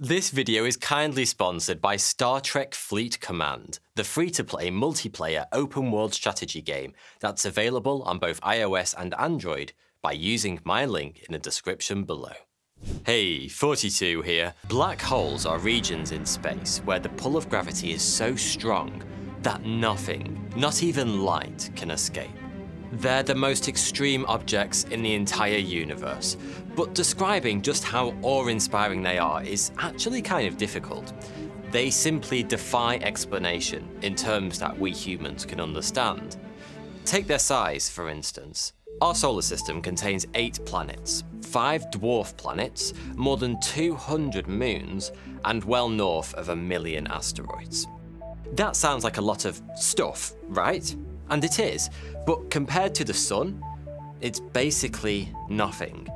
This video is kindly sponsored by Star Trek Fleet Command, the free-to-play multiplayer open-world strategy game that's available on both iOS and Android by using my link in the description below. Hey, Thoughty2 here. Black holes are regions in space where the pull of gravity is so strong that nothing, not even light, can escape. They're the most extreme objects in the entire universe, but describing just how awe-inspiring they are is actually kind of difficult. They simply defy explanation in terms that we humans can understand. Take their size, for instance. Our solar system contains eight planets, five dwarf planets, more than 200 moons, and well north of a million asteroids. That sounds like a lot of stuff, right? And it is, but compared to the Sun, it's basically nothing.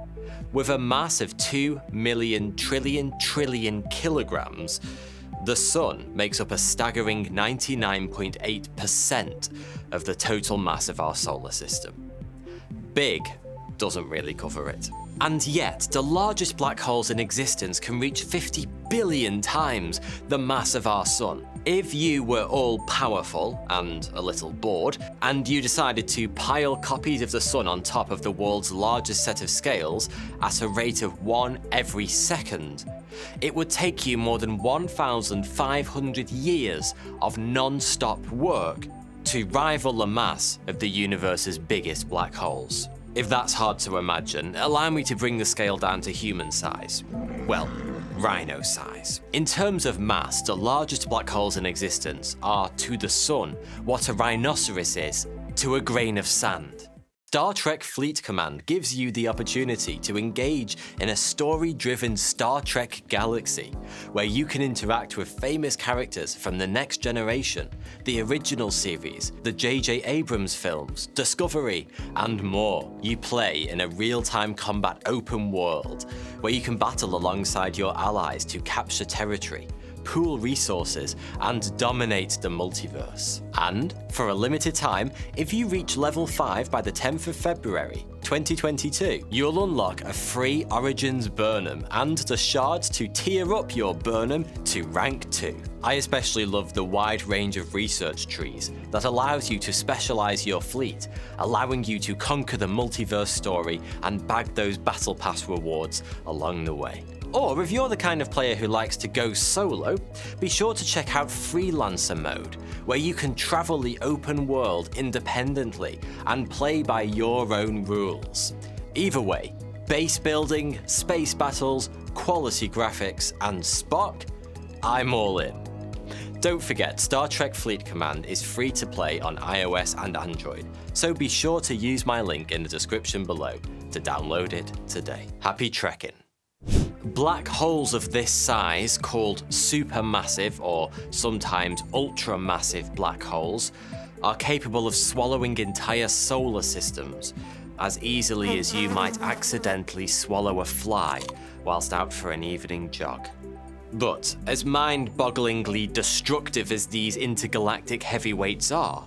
With a mass of 2 million trillion trillion kilograms, the Sun makes up a staggering 99.8% of the total mass of our solar system. Big doesn't really cover it. And yet, the largest black holes in existence can reach 50 billion times the mass of our Sun. If you were all powerful and a little bored, and you decided to pile copies of the Sun on top of the world's largest set of scales at a rate of one every second, it would take you more than 1,500 years of non-stop work to rival the mass of the universe's biggest black holes. If that's hard to imagine, allow me to bring the scale down to human size. Well, rhino size. In terms of mass, the largest black holes in existence are to the Sun what a rhinoceros is to a grain of sand. Star Trek Fleet Command gives you the opportunity to engage in a story-driven Star Trek galaxy, where you can interact with famous characters from the next generation, the original series, the J.J. Abrams films, Discovery, and more. You play in a real-time combat open world, where you can battle alongside your allies to capture territory, pool resources, and dominate the multiverse. And, for a limited time, if you reach level 5 by the 10th of February 2022, you'll unlock a free Origins Burnham and the shards to tier up your Burnham to rank 2. I especially love the wide range of research trees that allows you to specialize your fleet, allowing you to conquer the multiverse story and bag those Battle Pass rewards along the way. Or if you're the kind of player who likes to go solo, be sure to check out Freelancer mode, where you can travel the open world independently and play by your own rules. Either way, base building, space battles, quality graphics, and Spock, I'm all in. Don't forget, Star Trek Fleet Command is free to play on iOS and Android, so be sure to use my link in the description below to download it today. Happy trekking! Black holes of this size, called supermassive or sometimes ultramassive black holes, are capable of swallowing entire solar systems as easily as you might accidentally swallow a fly whilst out for an evening jog. But as mind-bogglingly destructive as these intergalactic heavyweights are,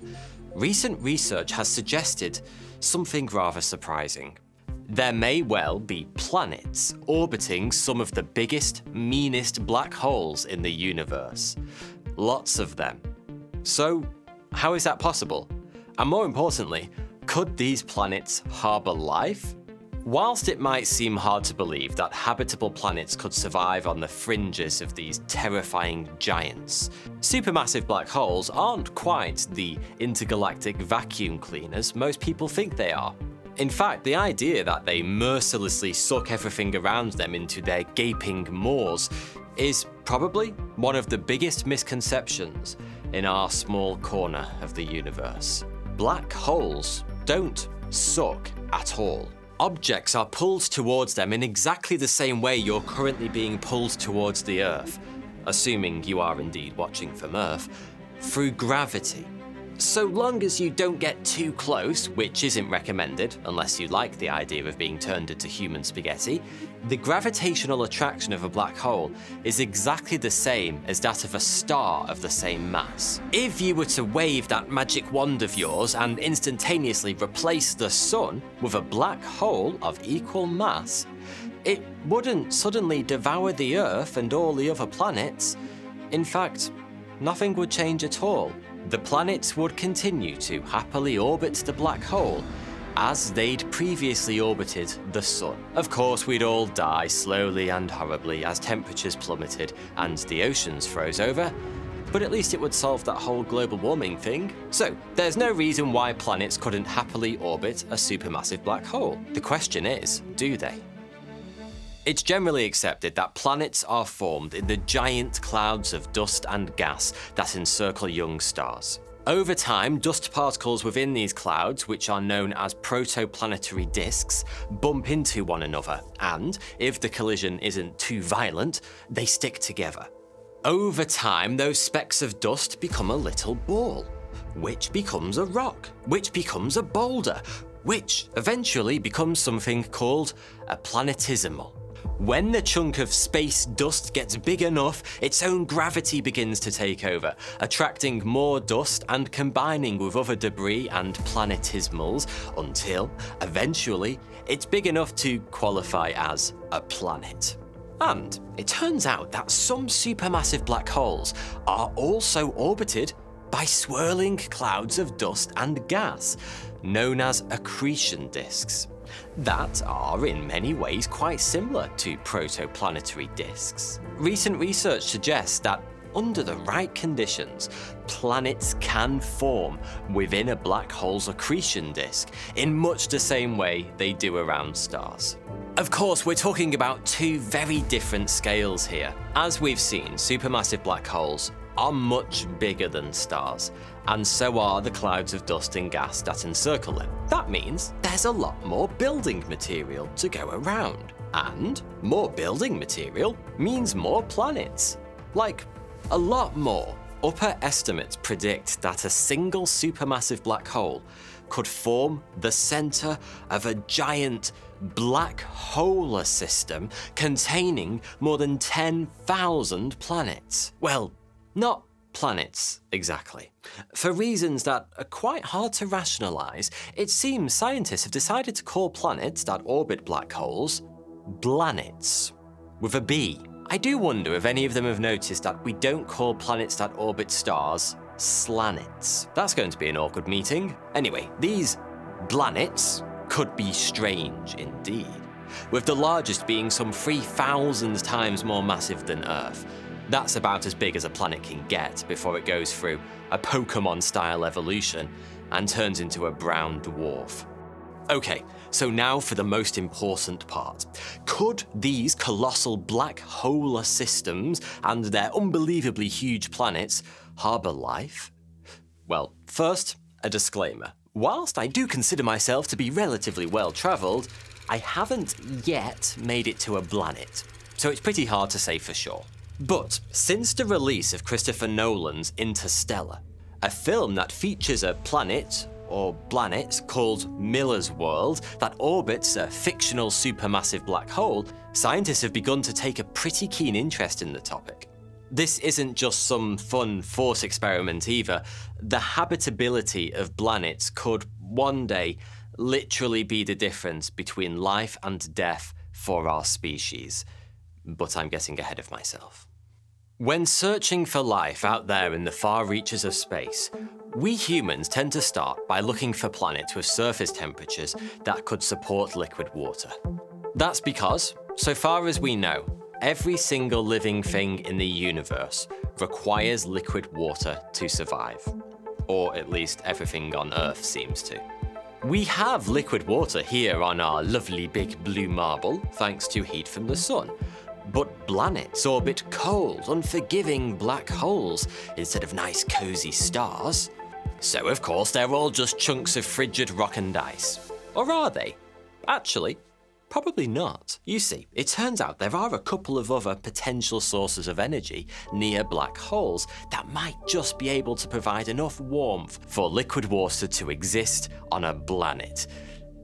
recent research has suggested something rather surprising. There may well be planets orbiting some of the biggest, meanest black holes in the universe. Lots of them. So, how is that possible? And more importantly, could these planets harbour life? Whilst it might seem hard to believe that habitable planets could survive on the fringes of these terrifying giants, supermassive black holes aren't quite the intergalactic vacuum cleaners most people think they are. In fact, the idea that they mercilessly suck everything around them into their gaping maws is probably one of the biggest misconceptions in our small corner of the universe. Black holes don't suck at all. Objects are pulled towards them in exactly the same way you're currently being pulled towards the Earth, assuming you are indeed watching from Earth, through gravity. So long as you don't get too close, which isn't recommended unless you like the idea of being turned into human spaghetti, the gravitational attraction of a black hole is exactly the same as that of a star of the same mass. If you were to wave that magic wand of yours and instantaneously replace the sun with a black hole of equal mass, It wouldn't suddenly devour the Earth and all the other planets. In fact, nothing would change at all. The planets would continue to happily orbit the black hole as they'd previously orbited the Sun. Of course, we'd all die slowly and horribly as temperatures plummeted and the oceans froze over, but at least it would solve that whole global warming thing. So, there's no reason why planets couldn't happily orbit a supermassive black hole. The question is, do they? It's generally accepted that planets are formed in the giant clouds of dust and gas that encircle young stars. Over time, dust particles within these clouds, which are known as protoplanetary disks, bump into one another, and, if the collision isn't too violent, they stick together. Over time, those specks of dust become a little ball, which becomes a rock, which becomes a boulder, which eventually becomes something called a planetesimal. When the chunk of space dust gets big enough, its own gravity begins to take over, attracting more dust and combining with other debris and planetesimals until, eventually, it's big enough to qualify as a planet. And it turns out that some supermassive black holes are also orbited by swirling clouds of dust and gas, known as accretion disks that are in many ways quite similar to protoplanetary disks. Recent research suggests that under the right conditions, planets can form within a black hole's accretion disk in much the same way they do around stars. Of course, we're talking about two very different scales here. As we've seen, supermassive black holes are much bigger than stars, and so are the clouds of dust and gas that encircle them. That means there's a lot more building material to go around. And more building material means more planets. Like, a lot more. Upper estimates predict that a single supermassive black hole could form the center of a giant black hole system containing more than 10,000 planets. Well, not planets, exactly. For reasons that are quite hard to rationalise, it seems scientists have decided to call planets that orbit black holes blanets, with a B. I do wonder if any of them have noticed that we don't call planets that orbit stars slanets. That's going to be an awkward meeting. Anyway, these planets could be strange indeed, with the largest being some 3,000 times more massive than Earth, that's about as big as a planet can get before it goes through a Pokemon-style evolution and turns into a brown dwarf. Okay, so now for the most important part. Could these colossal black hole systems and their unbelievably huge planets harbour life? Well, first, a disclaimer. Whilst I do consider myself to be relatively well travelled, I haven't yet made it to a planet, so it's pretty hard to say for sure. But since the release of Christopher Nolan's Interstellar, a film that features a planet, or blanet, called Miller's World that orbits a fictional supermassive black hole, scientists have begun to take a pretty keen interest in the topic. This isn't just some fun force experiment either. The habitability of planets could one day literally be the difference between life and death for our species but I'm getting ahead of myself. When searching for life out there in the far reaches of space, we humans tend to start by looking for planets with surface temperatures that could support liquid water. That's because, so far as we know, every single living thing in the universe requires liquid water to survive. Or at least everything on Earth seems to. We have liquid water here on our lovely big blue marble, thanks to heat from the sun, but blanets orbit cold, unforgiving black holes instead of nice cozy stars. So of course they're all just chunks of frigid rock and ice. Or are they? Actually, Probably not. You see, it turns out there are a couple of other potential sources of energy near black holes that might just be able to provide enough warmth for liquid water to exist on a blanet.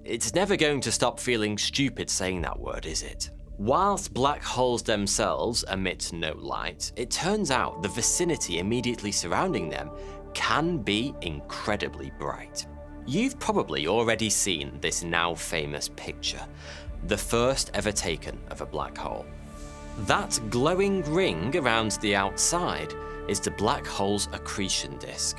It's never going to stop feeling stupid saying that word, is it? Whilst black holes themselves emit no light, it turns out the vicinity immediately surrounding them can be incredibly bright. You've probably already seen this now famous picture. the first ever taken of a black hole. That glowing ring around the outside is the black hole's accretion disk.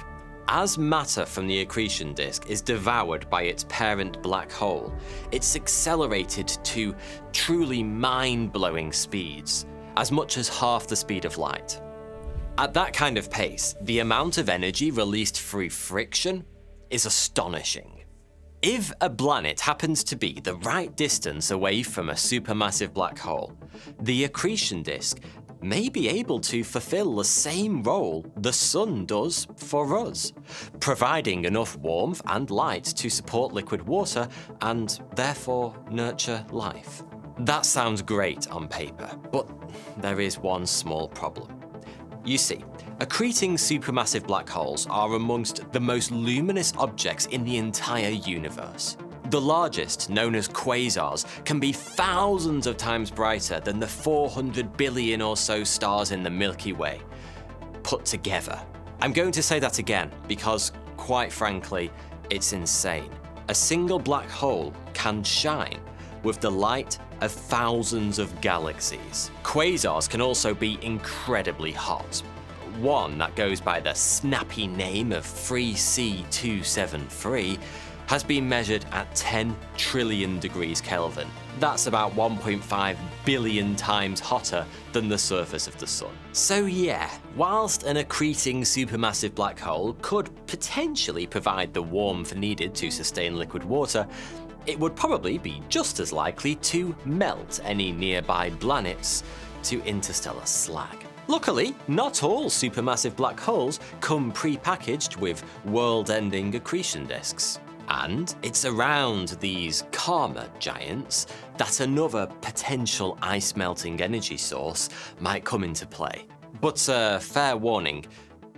As matter from the accretion disk is devoured by its parent black hole, it's accelerated to truly mind-blowing speeds, as much as half the speed of light. At that kind of pace, the amount of energy released through friction is astonishing. If a planet happens to be the right distance away from a supermassive black hole, the accretion disk may be able to fulfill the same role the sun does for us, providing enough warmth and light to support liquid water and therefore nurture life. That sounds great on paper, but there is one small problem. You see, accreting supermassive black holes are amongst the most luminous objects in the entire universe. The largest, known as quasars, can be thousands of times brighter than the 400 billion or so stars in the Milky Way, put together. I'm going to say that again because, quite frankly, it's insane. A single black hole can shine with the light of thousands of galaxies. Quasars can also be incredibly hot. One that goes by the snappy name of 3C273 has been measured at 10 trillion degrees Kelvin. That's about 1.5 billion times hotter than the surface of the Sun. So yeah, whilst an accreting supermassive black hole could potentially provide the warmth needed to sustain liquid water, it would probably be just as likely to melt any nearby planets to interstellar slag. Luckily, not all supermassive black holes come pre-packaged with world-ending accretion disks. And it's around these Karma giants that another potential ice melting energy source might come into play. But uh, fair warning,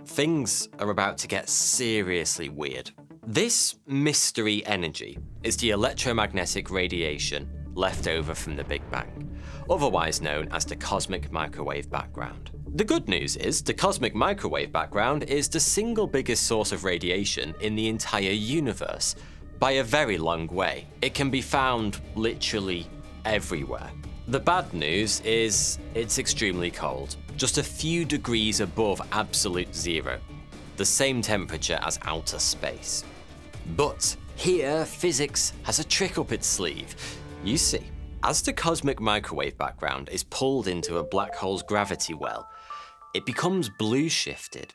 things are about to get seriously weird. This mystery energy is the electromagnetic radiation left over from the Big Bang, otherwise known as the cosmic microwave background. The good news is the cosmic microwave background is the single biggest source of radiation in the entire universe, by a very long way. It can be found literally everywhere. The bad news is it's extremely cold, just a few degrees above absolute zero, the same temperature as outer space. But here, physics has a trick up its sleeve. You see, as the cosmic microwave background is pulled into a black hole's gravity well, it becomes blue shifted,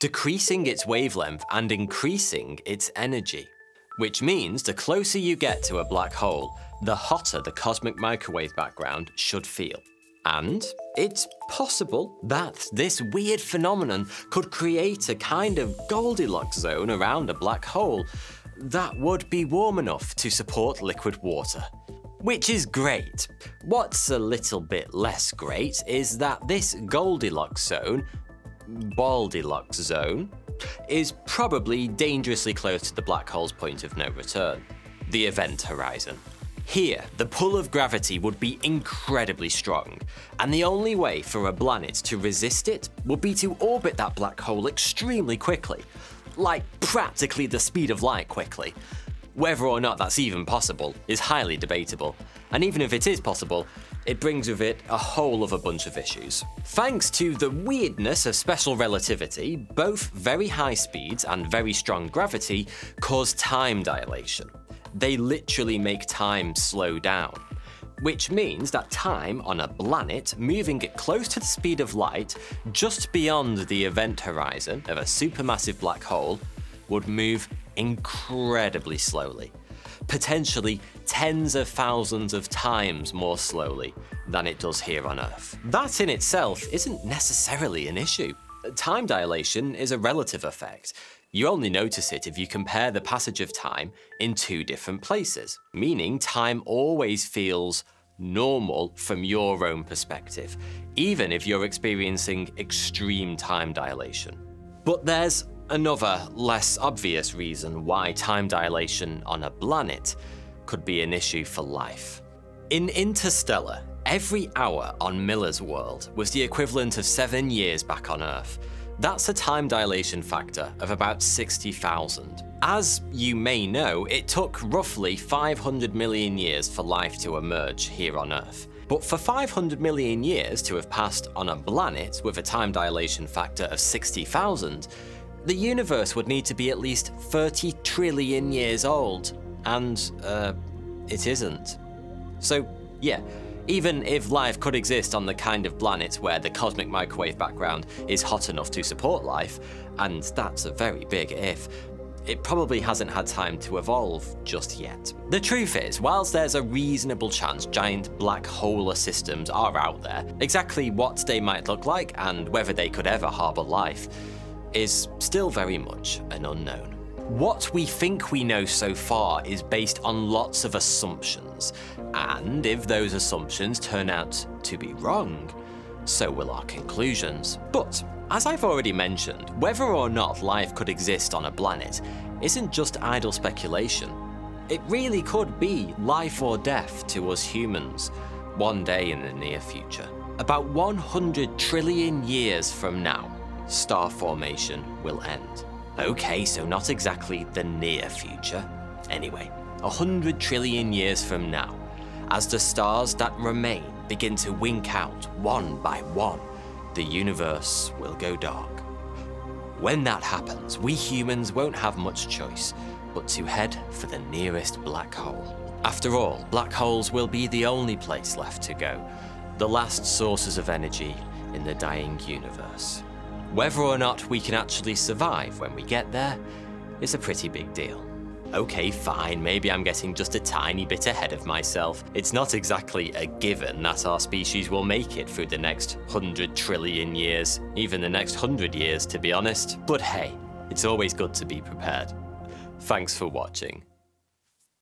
decreasing its wavelength and increasing its energy. Which means the closer you get to a black hole, the hotter the cosmic microwave background should feel. And it's possible that this weird phenomenon could create a kind of Goldilocks zone around a black hole that would be warm enough to support liquid water. Which is great. What's a little bit less great is that this Goldilocks zone, Baldilocks zone, is probably dangerously close to the black hole's point of no return, the event horizon. Here, the pull of gravity would be incredibly strong, and the only way for a planet to resist it would be to orbit that black hole extremely quickly, like practically the speed of light quickly, whether or not that's even possible is highly debatable, and even if it is possible, it brings with it a whole other bunch of issues. Thanks to the weirdness of special relativity, both very high speeds and very strong gravity cause time dilation. They literally make time slow down which means that time on a planet moving at close to the speed of light, just beyond the event horizon of a supermassive black hole, would move incredibly slowly, potentially tens of thousands of times more slowly than it does here on Earth. That in itself isn't necessarily an issue. Time dilation is a relative effect. You only notice it if you compare the passage of time in two different places, meaning time always feels normal from your own perspective, even if you're experiencing extreme time dilation. But there's another, less obvious reason why time dilation on a planet could be an issue for life. In Interstellar, every hour on Miller's world was the equivalent of seven years back on Earth. That's a time dilation factor of about 60,000. As you may know, it took roughly 500 million years for life to emerge here on Earth. But for 500 million years to have passed on a planet with a time dilation factor of 60,000, the universe would need to be at least 30 trillion years old. And, uh, it isn't. So, yeah, even if life could exist on the kind of planet where the cosmic microwave background is hot enough to support life, and that's a very big if, it probably hasn't had time to evolve just yet. The truth is, whilst there's a reasonable chance giant black hole systems are out there, exactly what they might look like and whether they could ever harbour life is still very much an unknown. What we think we know so far is based on lots of assumptions, and if those assumptions turn out to be wrong, so will our conclusions. But as I've already mentioned, whether or not life could exist on a planet isn't just idle speculation. It really could be life or death to us humans, one day in the near future. About 100 trillion years from now, star formation will end. Okay, so not exactly the near future. Anyway, 100 trillion years from now, as the stars that remain begin to wink out one by one, the universe will go dark. When that happens, we humans won't have much choice but to head for the nearest black hole. After all, black holes will be the only place left to go, the last sources of energy in the dying universe. Whether or not we can actually survive when we get there is a pretty big deal. Okay, fine, maybe I'm getting just a tiny bit ahead of myself. It's not exactly a given that our species will make it through the next 100 trillion years, even the next 100 years to be honest. But hey, it's always good to be prepared. Thanks for watching.